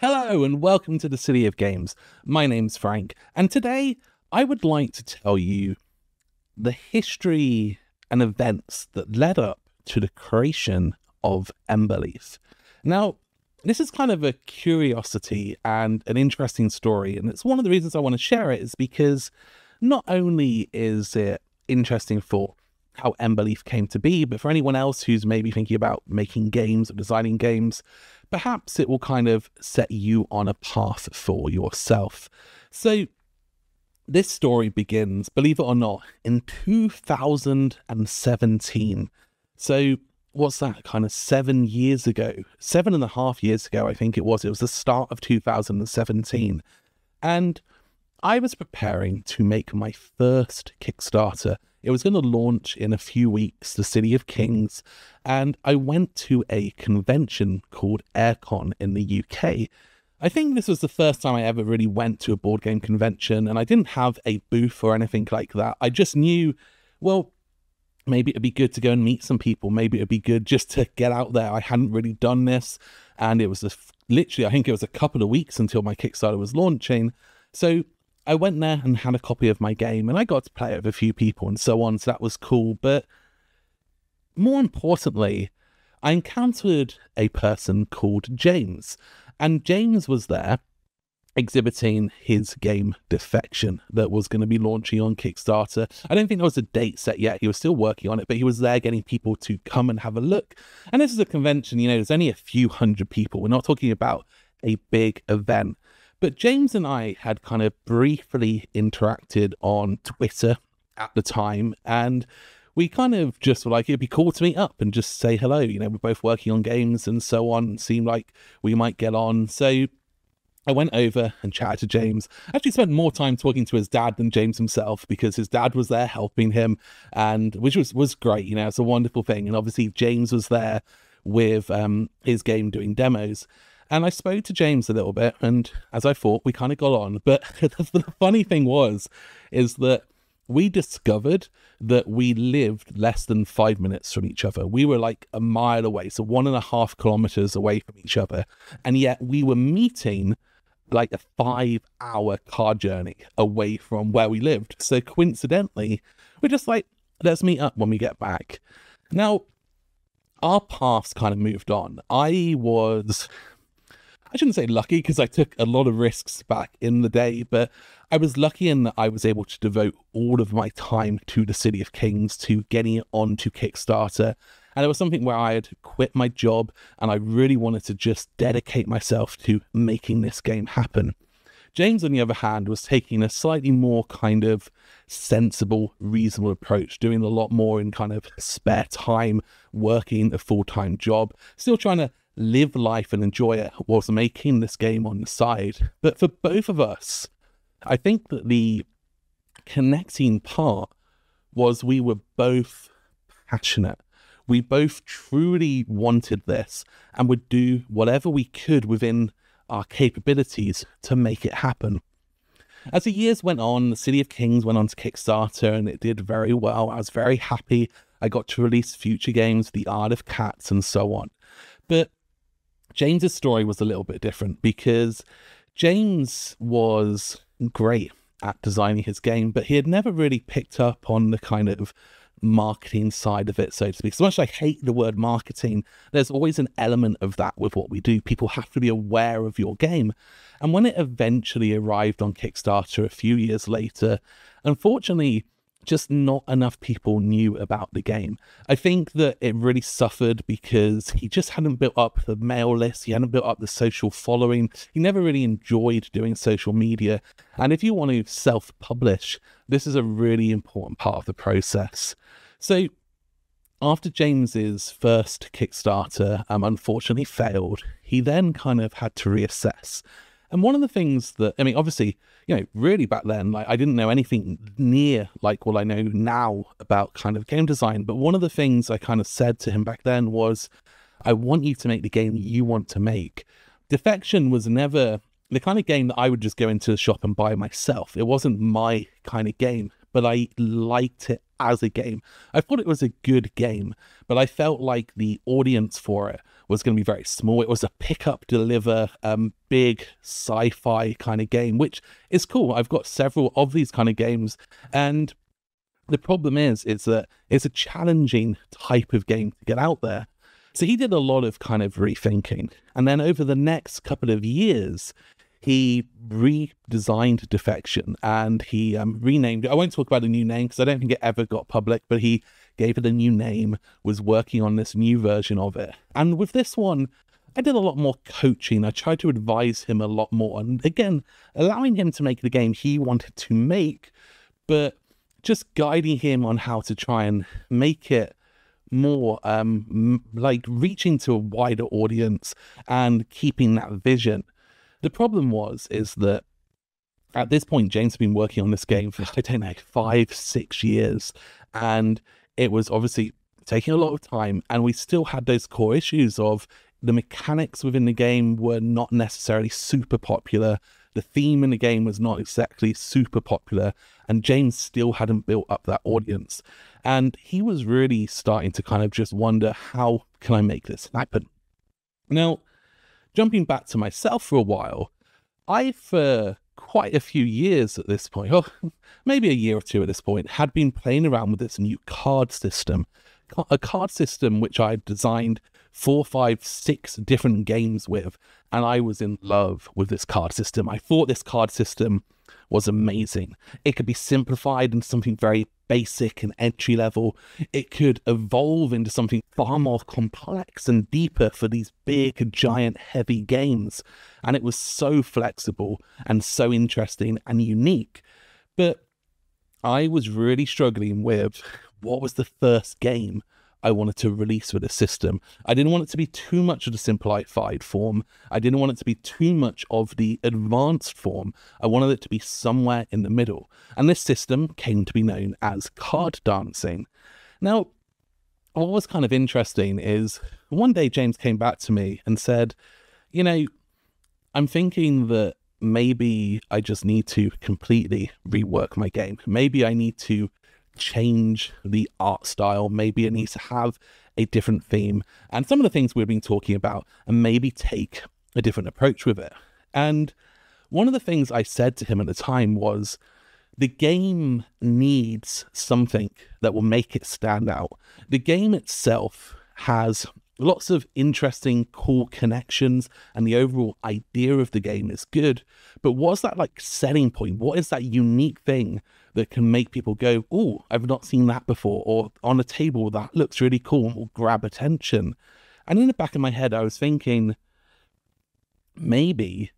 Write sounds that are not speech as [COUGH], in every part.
Hello and welcome to the City of Games. My name's Frank, and today I would like to tell you the history and events that led up to the creation of Emberleaf. Now, this is kind of a curiosity and an interesting story, and it's one of the reasons I want to share it is because not only is it interesting for how Emberleaf came to be, but for anyone else who's maybe thinking about making games or designing games, perhaps it will kind of set you on a path for yourself. So, this story begins, believe it or not, in 2017. So, what's that, kind of seven years ago? Seven and a half years ago, I think it was. It was the start of 2017. And I was preparing to make my first Kickstarter. It was going to launch in a few weeks, the City of Kings, and I went to a convention called Airecon in the UK. I think this was the first time I ever really went to a board game convention, and I didn't have a booth or anything like that. I just knew, well, maybe it'd be good to go and meet some people. Maybe it'd be good just to get out there. I hadn't really done this, and it was a, literally, I think it was a couple of weeks until my Kickstarter was launching. So I went there and had a copy of my game, and I got to play it with a few people and so on. So that was cool. But more importantly, I encountered a person called James, and James was there exhibiting his game Defection that was going to be launching on Kickstarter. I don't think there was a date set yet. He was still working on it, but he was there getting people to come and have a look. And this is a convention, you know, there's only a few hundred people. We're not talking about a big event. But James and I had kind of briefly interacted on Twitter at the time, and we kind of just were like, it'd be cool to meet up and just say hello. You know, we're both working on games and so on. seemed like we might get on. So I went over and chatted to James. Actually, spent more time talking to his dad than James himself because his dad was there helping him, and which was was great. You know, it's a wonderful thing. And obviously, James was there with um, his game doing demos. And I spoke to James a little bit, and as I thought, we kind of got on. But [LAUGHS] the funny thing was, is that we discovered that we lived less than five minutes from each other. We were like a mile away, so one and a half kilometers away from each other. And yet we were meeting like a five hour car journey away from where we lived. So coincidentally, we're just like, let's meet up when we get back. Now, our paths kind of moved on. I was I shouldn't say lucky because I took a lot of risks back in the day, but I was lucky in that I was able to devote all of my time to the City of Kings, to getting it onto Kickstarter. And it was something where I had quit my job and I really wanted to just dedicate myself to making this game happen. James, on the other hand, was taking a slightly more kind of sensible, reasonable approach, doing a lot more in kind of spare time, working a full time job, still trying to live life and enjoy it was making this game on the side. But for both of us, I think that the connecting part was we were both passionate. We both truly wanted this and would do whatever we could within our capabilities to make it happen. As the years went on, the City of Kings went on to Kickstarter and it did very well. I was very happy. I got to release future games, The Isle of Cats, and so on. But James's story was a little bit different because James was great at designing his game, but he had never really picked up on the kind of marketing side of it, so to speak. So much I hate the word marketing, there's always an element of that with what we do. People have to be aware of your game. And when it eventually arrived on Kickstarter a few years later, unfortunately, just not enough people knew about the game. I think that it really suffered because he just hadn't built up the mail list, he hadn't built up the social following, he never really enjoyed doing social media. And if you want to self publish, this is a really important part of the process. So, after James's first Kickstarter um, unfortunately failed, he then kind of had to reassess. And one of the things that, I mean, obviously, you know, really back then, like I didn't know anything near like what I know now about kind of game design. But one of the things I kind of said to him back then was, I want you to make the game that you want to make. Defection was never the kind of game that I would just go into the shop and buy myself. It wasn't my kind of game, but I liked it as a game. I thought it was a good game, but I felt like the audience for it was going to be very small. It was a pick up, deliver, um, big sci fi kind of game, which is cool. I've got several of these kind of games. And the problem is, is that it's a challenging type of game to get out there. So he did a lot of kind of rethinking. And then over the next couple of years, he redesigned Defection and he um, renamed it. I won't talk about the new name because I don't think it ever got public, but he gave it a new name, was working on this new version of it. And with this one, I did a lot more coaching. I tried to advise him a lot more. And again, allowing him to make the game he wanted to make, but just guiding him on how to try and make it more um like reaching to a wider audience and keeping that vision. The problem was is that at this point James had been working on this game for I don't know five six years, and it was obviously taking a lot of time, and we still had those core issues of the mechanics within the game were not necessarily super popular. The theme in the game was not exactly super popular, and James still hadn't built up that audience. And he was really starting to kind of just wonder how can I make this happen? Now, jumping back to myself for a while, I, for quite a few years at this point, or [LAUGHS] maybe a year or two at this point, had been playing around with this new card system. A card system which I designed four, five, six different games with, and I was in love with this card system. I thought this card system was amazing. It could be simplified into something very basic and entry level. It could evolve into something far more complex and deeper for these big, giant, heavy games. And it was so flexible and so interesting and unique. But I was really struggling with what was the first game I wanted to release with a system. I didn't want it to be too much of the simplified form. I didn't want it to be too much of the advanced form. I wanted it to be somewhere in the middle. And this system came to be known as card dancing. Now, what was kind of interesting is one day James came back to me and said, You know, I'm thinking that maybe I just need to completely rework my game. Maybe I need to change the art style. Maybe it needs to have a different theme and some of the things we've been talking about, and maybe take a different approach with it. And one of the things I said to him at the time was the game needs something that will make it stand out. The game itself has lots of interesting, cool connections, and the overall idea of the game is good. But what's that like selling point? What is that unique thing that can make people go, Oh, I've not seen that before, or on a table that looks really cool and will grab attention? And in the back of my head, I was thinking, maybe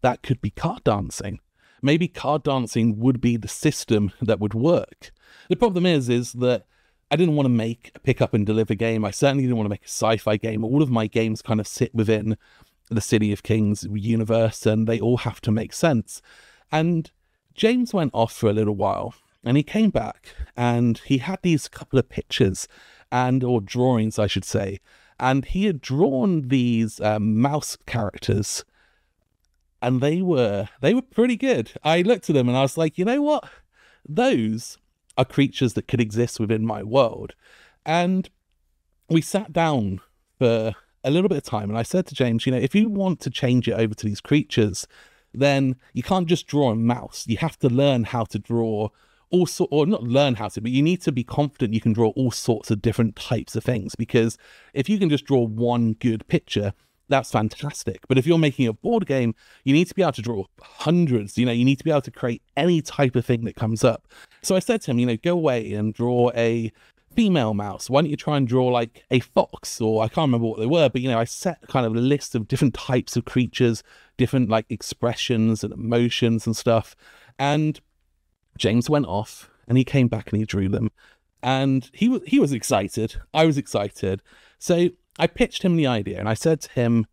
that could be card dancing. Maybe card dancing would be the system that would work. The problem is, is that I didn't want to make a pick up and deliver game. I certainly didn't want to make a sci-fi game. All of my games kind of sit within the City of Kings universe, and they all have to make sense. And James went off for a little while, and he came back, and he had these couple of pictures, and or drawings, I should say, and he had drawn these um, mouse characters, and they were they were pretty good. I looked at them, and I was like, you know what, those are creatures that could exist within my world. And we sat down for a little bit of time and I said to James, you know, if you want to change it over to these creatures, then you can't just draw a mouse. You have to learn how to draw all sort or not learn how to, but you need to be confident you can draw all sorts of different types of things. Because if you can just draw one good picture, that's fantastic. But if you're making a board game, you need to be able to draw hundreds. You know, you need to be able to create any type of thing that comes up. So I said to him, you know, go away and draw a female mouse. Why don't you try and draw like a fox or I can't remember what they were, but you know, I set kind of a list of different types of creatures, different like expressions and emotions and stuff. And James went off and he came back and he drew them. And he was he was excited. I was excited. So I pitched him the idea and I said to him,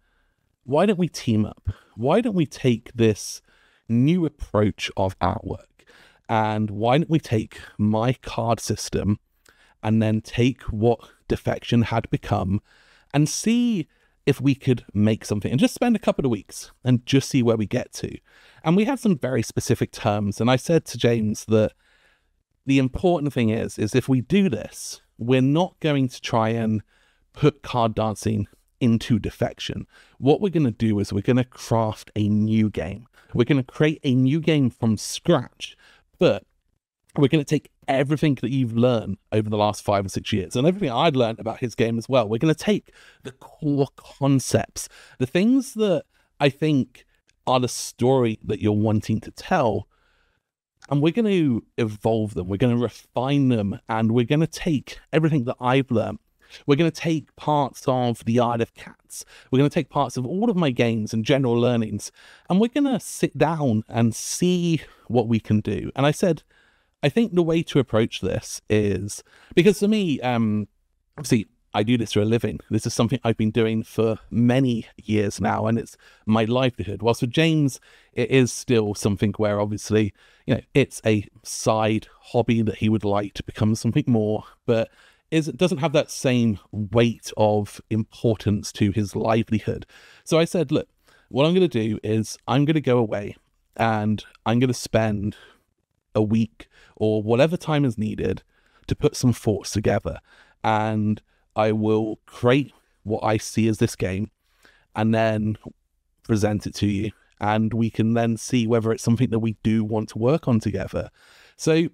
why don't we team up? Why don't we take this new approach of artwork and why don't we take my card system and then take what defection had become and see if we could make something and just spend a couple of weeks and just see where we get to. And we had some very specific terms. And I said to James that the important thing is, is if we do this, we're not going to try and put card dancing into defection. What we're going to do is we're going to craft a new game. We're going to create a new game from scratch, but we're going to take everything that you've learned over the last five or six years and everything I'd learned about his game as well. We're going to take the core concepts, the things that I think are the story that you're wanting to tell, and we're going to evolve them. We're going to refine them, and we're going to take everything that I've learned. We're going to take parts of the Isle of Cats. We're going to take parts of all of my games and general learnings, and we're going to sit down and see what we can do. And I said, I think the way to approach this is because for me, um, obviously, I do this for a living. This is something I've been doing for many years now, and it's my livelihood. Whilst for James, it is still something where obviously, you know, it's a side hobby that he would like to become something more, but is doesn't have that same weight of importance to his livelihood. So I said, look, what I'm going to do is I'm going to go away and I'm going to spend a week or whatever time is needed to put some thoughts together. And I will create what I see as this game and then present it to you. And we can then see whether it's something that we do want to work on together. So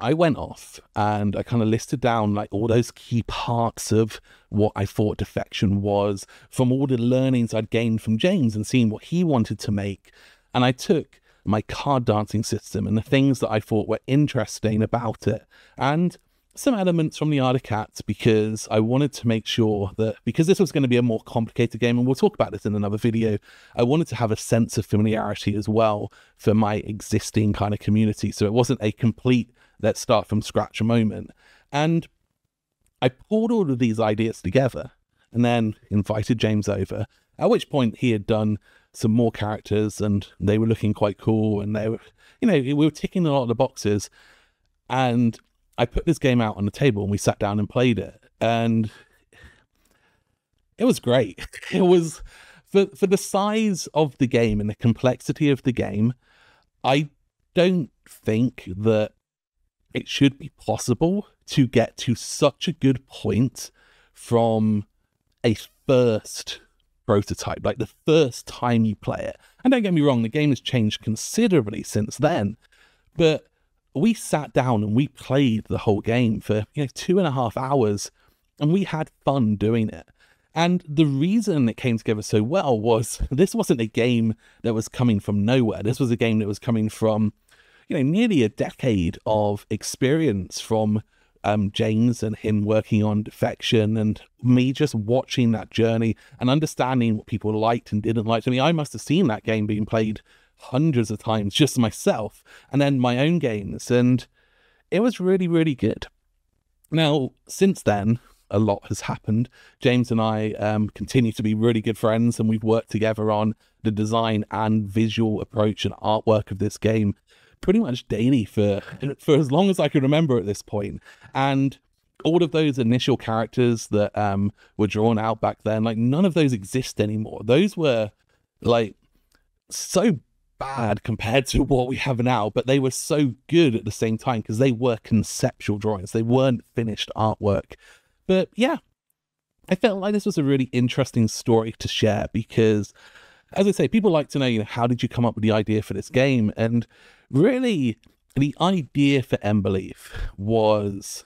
I went off and I kind of listed down like all those key parts of what I thought defection was from all the learnings I'd gained from James and seeing what he wanted to make. And I took my card dancing system and the things that I thought were interesting about it. And some elements from the Isle of Cats because I wanted to make sure that because this was going to be a more complicated game, and we'll talk about this in another video, I wanted to have a sense of familiarity as well for my existing kind of community. So it wasn't a complete let's start from scratch a moment. And I pulled all of these ideas together and then invited James over, at which point he had done some more characters and they were looking quite cool and they were, you know, we were ticking a lot of the boxes. And I put this game out on the table and we sat down and played it. And it was great. [LAUGHS] It was for for the size of the game and the complexity of the game, I don't think that it should be possible to get to such a good point from a first prototype, like the first time you play it. And don't get me wrong, the game has changed considerably since then. But we sat down and we played the whole game for you know two and a half hours and we had fun doing it. And the reason it came together so well was [LAUGHS] this wasn't a game that was coming from nowhere. This was a game that was coming from, you know, nearly a decade of experience from um, James and him working on Defection and me just watching that journey and understanding what people liked and didn't like. I mean, I must have seen that game being played hundreds of times just myself and then my own games. And it was really, really good. Now, since then, a lot has happened. James and I um, continue to be really good friends, and we've worked together on the design and visual approach and artwork of this game pretty much daily for for as long as I can remember at this point. And all of those initial characters that um, were drawn out back then, like none of those exist anymore. Those were like so bad compared to what we have now, but they were so good at the same time because they were conceptual drawings. They weren't finished artwork. But yeah, I felt like this was a really interesting story to share because, as I say, people like to know, you know, how did you come up with the idea for this game? And really, the idea for Emberleaf was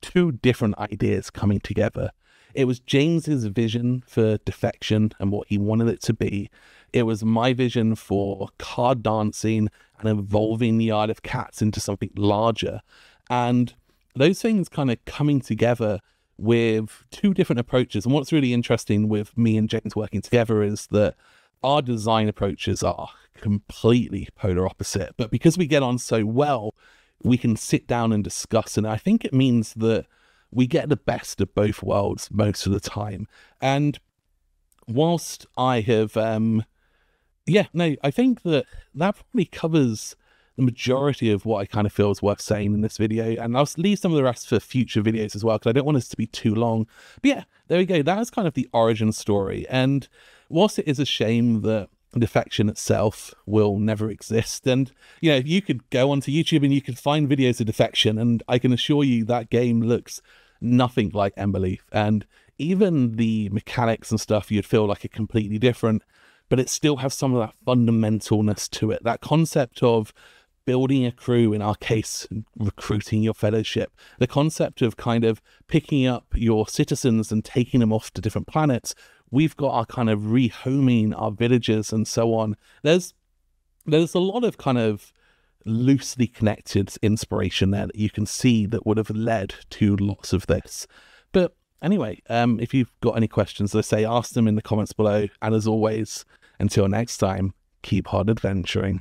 two different ideas coming together. It was James's vision for defection and what he wanted it to be. It was my vision for card dancing and evolving the Isle of Cats into something larger. And those things kind of coming together with two different approaches. And what's really interesting with me and James working together is that our design approaches are completely polar opposite. But because we get on so well, we can sit down and discuss. And I think it means that we get the best of both worlds most of the time. And whilst I have, um, yeah, no, I think that that probably covers the majority of what I kind of feel is worth saying in this video. And I'll leave some of the rest for future videos as well, because I don't want this to be too long. But yeah, there we go. That is kind of the origin story. And whilst it is a shame that defection itself will never exist. And, you know, if you could go onto YouTube and you could find videos of defection, and I can assure you that game looks nothing like Emberleaf. And even the mechanics and stuff, you'd feel like a completely different, but it still has some of that fundamentalness to it. That concept of building a crew, in our case, recruiting your fellowship, the concept of kind of picking up your citizens and taking them off to different planets. We've got our kind of rehoming our villages and so on. There's there's a lot of kind of loosely connected inspiration there that you can see that would have led to lots of this. But anyway, um, if you've got any questions, let's say ask them in the comments below. And as always, until next time, keep hard adventuring.